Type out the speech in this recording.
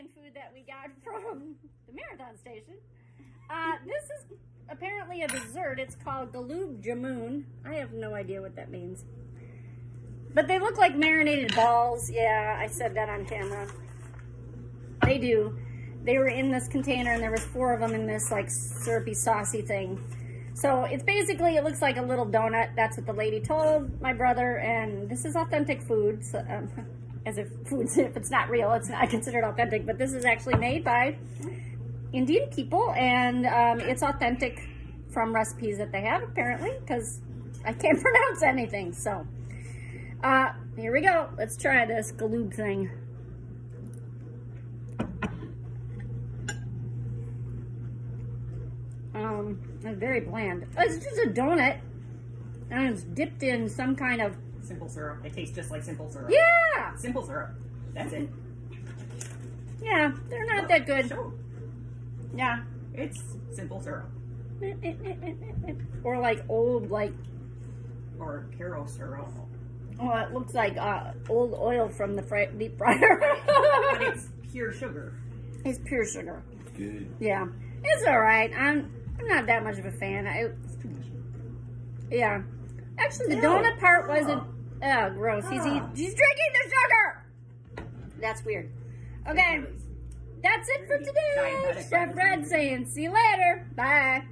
Indian food that we got from the Marathon Station. Uh, this is apparently a dessert. It's called Gulab Jamun. I have no idea what that means. But they look like marinated balls. Yeah, I said that on camera. They do. They were in this container and there was four of them in this like syrupy saucy thing. So it's basically, it looks like a little donut. That's what the lady told my brother. And this is authentic food. So, um, as if food, if it's not real, it's not considered authentic. But this is actually made by Indian people. And um, it's authentic from recipes that they have, apparently, because I can't pronounce anything. So uh, here we go. Let's try this galoob thing. Um, it's very bland. It's just a donut, and it's dipped in some kind of Simple syrup. It tastes just like simple syrup. yeah, Simple syrup. That's it. yeah. They're not that good. Show. Yeah, It's simple syrup. or like old like Or Karo syrup. oh, it looks like uh, old oil from the fry deep fryer. but it's pure sugar. it's pure sugar. Good. Yeah, it's all right. I'm I'm not that much of a fan. I yeah, actually the Ew. donut part wasn't. Oh, gross. He's eat, he's drinking the sugar. That's weird. Okay, that's it for today. Chef Red saying, see you later. Bye.